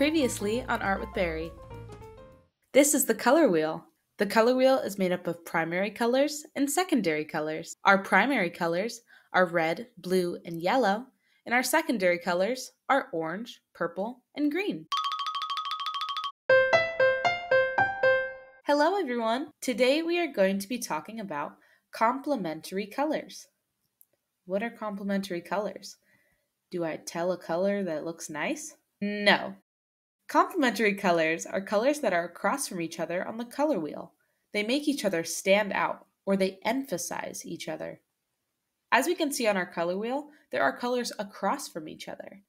Previously on Art with Berry. This is the color wheel. The color wheel is made up of primary colors and secondary colors. Our primary colors are red, blue, and yellow, and our secondary colors are orange, purple, and green. Hello, everyone. Today we are going to be talking about complementary colors. What are complementary colors? Do I tell a color that looks nice? No. Complementary colors are colors that are across from each other on the color wheel. They make each other stand out, or they emphasize each other. As we can see on our color wheel, there are colors across from each other.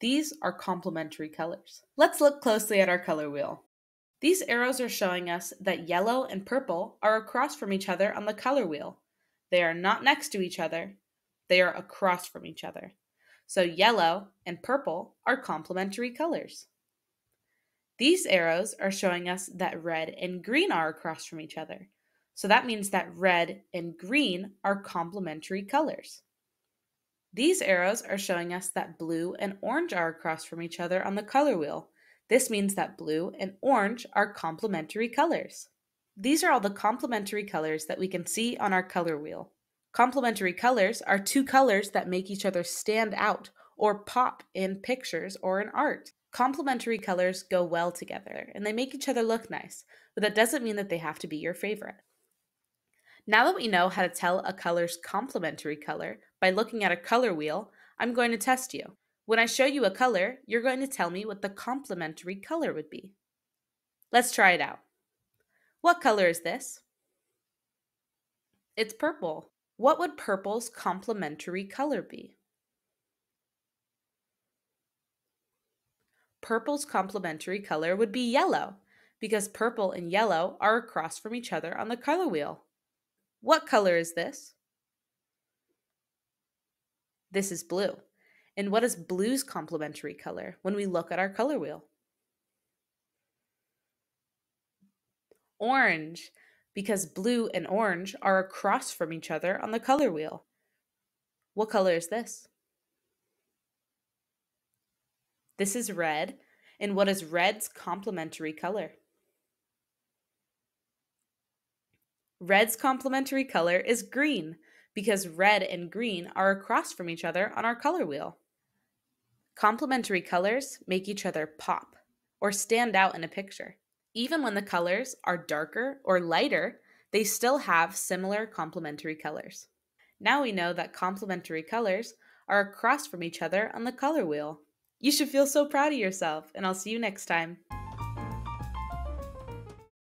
These are complementary colors. Let's look closely at our color wheel. These arrows are showing us that yellow and purple are across from each other on the color wheel. They are not next to each other, they are across from each other. So yellow and purple are complementary colors. These arrows are showing us that red and green are across from each other. So that means that red and green are complementary colors. These arrows are showing us that blue and orange are across from each other on the color wheel. This means that blue and orange are complementary colors. These are all the complementary colors that we can see on our color wheel. Complementary colors are two colors that make each other stand out or pop in pictures or in art. Complementary colors go well together and they make each other look nice, but that doesn't mean that they have to be your favorite. Now that we know how to tell a color's complementary color by looking at a color wheel, I'm going to test you. When I show you a color, you're going to tell me what the complementary color would be. Let's try it out. What color is this? It's purple. What would purple's complementary color be? Purple's complementary color would be yellow, because purple and yellow are across from each other on the color wheel. What color is this? This is blue. And what is blue's complementary color when we look at our color wheel? Orange, because blue and orange are across from each other on the color wheel. What color is this? This is red. And what is red's complementary color? Red's complementary color is green because red and green are across from each other on our color wheel. Complementary colors make each other pop or stand out in a picture. Even when the colors are darker or lighter, they still have similar complementary colors. Now we know that complementary colors are across from each other on the color wheel. You should feel so proud of yourself, and I'll see you next time.